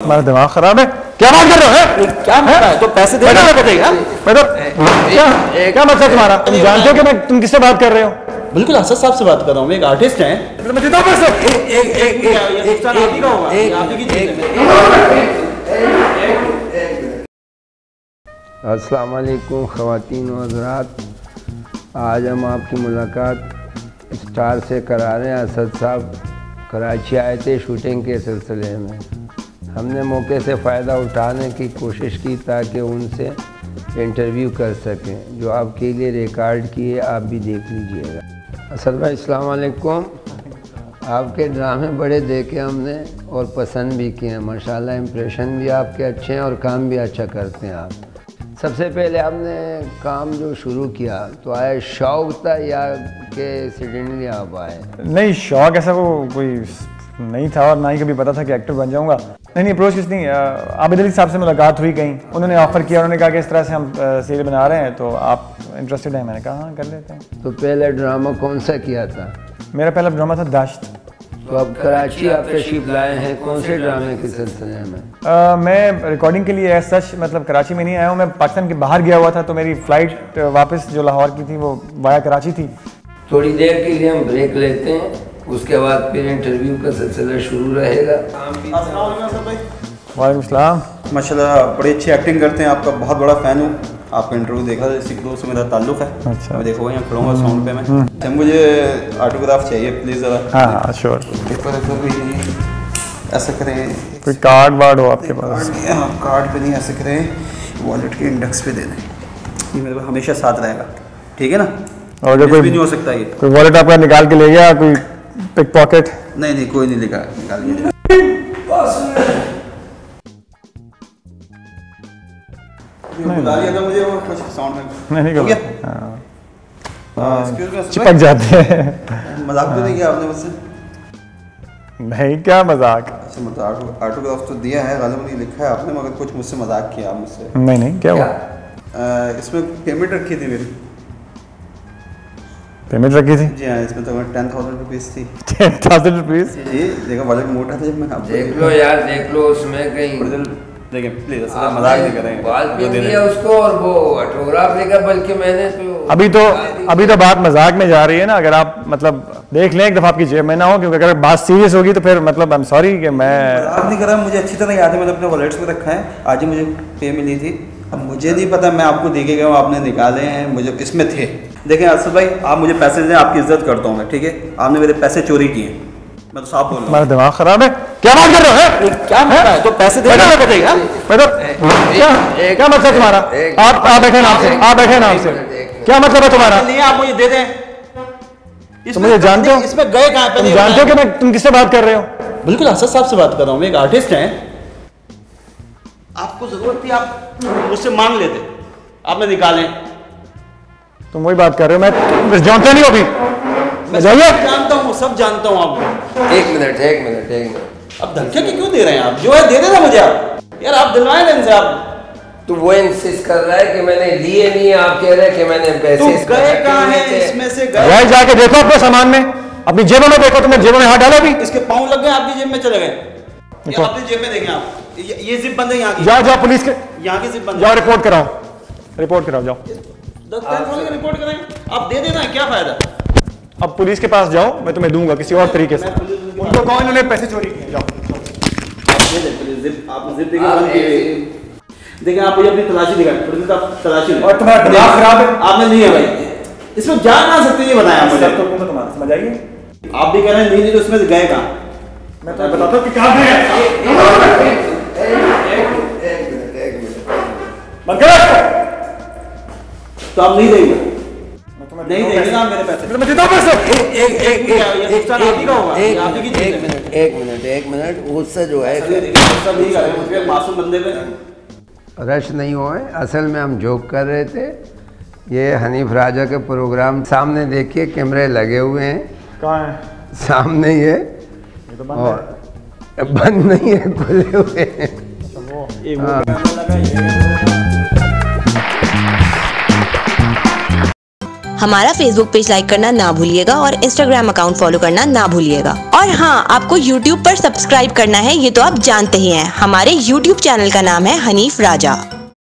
तुम्हारा दिमाग खराब है क्या बात कर रहे हो हैं? क्या है? तो पैसे देना। पड़ेगा बैठो क्या क्या मतलब तुम्हारा तुम जानते हो कि मैं तुम किससे बात कर रहे हो बिल्कुल असद साहब से बात कर रहा हूँ मैं एक आर्टिस्ट हैं तो मैं देता हूँ पैसे अस्सलाम वालेकुम ख़वातीन हज़रात आज हम आपकी मुलाकात स्टार से करा रहे हैं असद साहब कराची आए थे शूटिंग के सिलसिले में हमने मौके से फ़ायदा उठाने की कोशिश की ताकि उनसे इंटरव्यू कर सकें। जो आपके लिए रिकॉर्ड किए, आप भी देख लीजिएगा। असद भाई वालेकुम आपके ड्रामे बड़े देखे हमने और पसंद भी किए हैं। माशाल्लाह इम्प्रेशन भी आपके अच्छे हैं और काम भी अच्छा करते हैं आप। सबसे पहले आपने काम जो शुरू किया तो आया शौक था या के एक्सीडेंटली आप आए? नहीं, शौक ऐसा वो कोई नहीं था और ना ही कभी पता था कि एक्टर बन जाऊँगा। नहीं नहीं अप्रोच किस नहीं आबिद अली साहब से मुलाकात हुई कहीं। उन्होंने ऑफ़र किया उन्होंने कहा कि इस तरह से हम सीरियल बना रहे हैं तो आप इंटरेस्टेड हैं? मैंने कहा हाँ कर लेते हैं। तो पहले ड्रामा कौन सा किया था? मेरा पहला ड्रामा था दाश्त। तो अब कराची आप तशरीफ़ लाए हैं कौन से ड्रामे के सिलसिले में? अ, मैं रिकॉर्डिंग के लिए सच मतलब कराची में नहीं आया हूँ मैं पाकिस्तान के बाहर गया हुआ था तो मेरी फ़्लाइट वापस जो लाहौर की थी वो वाया कराची थी। थोड़ी देर के लिए हम ब्रेक लेते हैं। उसके बाद फिर इंटरव्यू का सिलसिला शुरू रहेगा। वालेकुम सलाम। माशाल्लाह बड़ी अच्छी एक्टिंग करते हैं। आपका बहुत बड़ा फ़ैन हूँ। आपका इंटरव्यू देखा था इसी दोस्त से मेरा ताल्लुक है। अच्छा। मैं देखो यहाँ खड़ा साउंड पे मैं। अच्छा, मुझे ऑटोग्राफ चाहिए प्लीज़ ज़रा। हाँ हाँ श्योर पेपर वेपर भी नहीं ऐसा करें। कोई कार्ड वार्ड हो आपके पास? कार्ड हाँ कार्ड पे नहीं ऐसे करें। वॉलेट के इंडेक्स पे दे दें। ये मेरे पास हमेशा साथ रहेगा। ठीक है ना? और अगर कोई नहीं हो सकता ये। कोई वॉलेट आपका निकाल के ले गया कोई पिक पॉकेट नहीं नहीं कोई नहीं लिखा निकाल के बुला लिया था मुझे वो कुछ साउंड में। नहीं नहीं हो? हाँ, हाँ, excuse me, चिपक जाते हैं। मज़ाक तो नहीं किया आपने मुझसे? नहीं क्या मज़ाक? अच्छा मतलब ऑटोग्राफ तो दिया है गालिब नहीं लिखा है आपने मगर कुछ मुझसे मज़ाक किया आप मुझसे। नहीं नहीं क्या हुआ? इसमें पेमेंट रखी थी मेरी। पेमेंट रखी थी? जी हाँ इसमें तो टेन थाउज़ेंड रुपीज़ थी। टेन थाउज़ेंड रुपीज़ जी देखो वॉलेट मोटा था जब मैंने देख लो यार देख लो उसमें कहीं देखिए प्लीज़ मज़ाक नहीं कर रहे हैं बाल पिन दे दिया उसको और वो ऑटोग्राफ लेगा बल्कि मैंने तो अभी तो अभी तो बात मज़ाक में जा रही है ना अगर आप मतलब देख लें एक दफ़ा आपकी जेब में ना हो क्योंकि अगर बात सीरियस होगी तो फिर मतलब आई एम सॉरी कि मैं मज़ाक नहीं कर रहा मुझे अच्छी तरह याद है मैंने अपने वॉलेट्स में रखा है। आज ही मुझे पे मिली थी। अब मुझे नहीं पता मैं आपको देखे गया हूँ आपने निकाले हैं मुझे इसमें थे। देखें असद भाई आप मुझे पैसे दें आपकी इज़्ज़त करता हूँ मैं ठीक है? आपने मेरे पैसे चोरी किए मैं तो साफ़ बोल रहा हूँ। दिमाग खराब है? क्या बात कर रहे हो क्या है? तो पैसे बैठो। पड़ेगा क्या क्या मतलब तुम्हारा? आप आप बैठे नाम से आप बैठे नाम से। क्या मतलब है तुम्हारा? नहीं आप मुझे दे दें। तो मुझे जानते हो? इसमें गए कहाँ पे? जानते हो कि मैं तुम किससे बात कर रहे हो? बिल्कुल असद साहब से बात कर रहा हूँ। मैं एक आर्टिस्ट हैं। आपको ज़रूरत थी आप मुझसे मांग लेते। आपने निकाले। तुम वही बात कर रहे हो मैं बस जानते नहीं हो अभी। मैं जाइए। जानता हूँ सब जानता हूँ आपको। एक मिनट एक मिनट एक मिनट। अब धमकियाँ की क्यों दे रहे हैं आप? जो है दे देना मुझे आप। यार आप दिलवाए ना इनसे आप। तो वो इंसिस्ट कर रहा है कि मैंने लिए नहीं आप कह रहे हैं कि मैंने पैसे तो इसमें गए कहाँ हैं। इसमें से गए। भाई जाके देखो अपने सामान में। अपनी जेबों में देखो तुमने जेबों में हाथ डाला भी इसके पाँव लग गए आपकी जेब में चले गए। ये अपनी जेब में देखें आप। ये, ये जिप बंद है यहाँ की। जाओ जाओ पुलिस के यहाँ की जिप बंद जाओ रिपोर्ट कराओ। रिपोर्ट कराओ जाओ। रिपोर्ट करें। आप दे देना क्या फ़ायदा? अब पुलिस के पास जाओ मैं तुम्हें दूँगा किसी और तरीके से। उनको कौन इन्होंने पैसे चोरी किए? जाओ। आप दे दें पुलिस जिप आपने जिप देखिए आप बंद की हुई है। देखिए आप मुझे अपनी तलाशी तलाशी और तुम्हारा दिमाग खराब है? आपने नहीं है भाई। इसमें जा कहाँ सकते ये बताया मुझे। तो तुम्हारा समझ आइए आप भी कह रहे हैं नहीं नहीं तो इसमें से गए कहाँ? मैं तुम्हें बताता हूँ कि कहाँ गए एक मिनट एक मिनट बंद करो तो आप नहीं देंगे नहीं देंगे ना मेरे पैसे। मैं देता पैसे एक एक ही ही मिनट एक मिनट एक मिनट गुस्सा जो है चलिए, देखिए, सब नहीं कर रहे मुझे मासूम बंदे पे रश नहीं हुए असल में हम जोक कर रहे थे। ये हनीफ राजा के प्रोग्राम सामने देखिए कैमरे लगे हुए हैं। कहाँ है? सामने ये। ये तो बंद है। और बंद नहीं है खुले हुए हैं। हमारा फेसबुक पेज लाइक करना ना भूलिएगा और इंस्टाग्राम अकाउंट फॉलो करना ना भूलिएगा। और हाँ आपको यूट्यूब पर सब्सक्राइब करना है, ये तो आप जानते ही हैं। हमारे यूट्यूब चैनल का नाम है हनीफ राजा।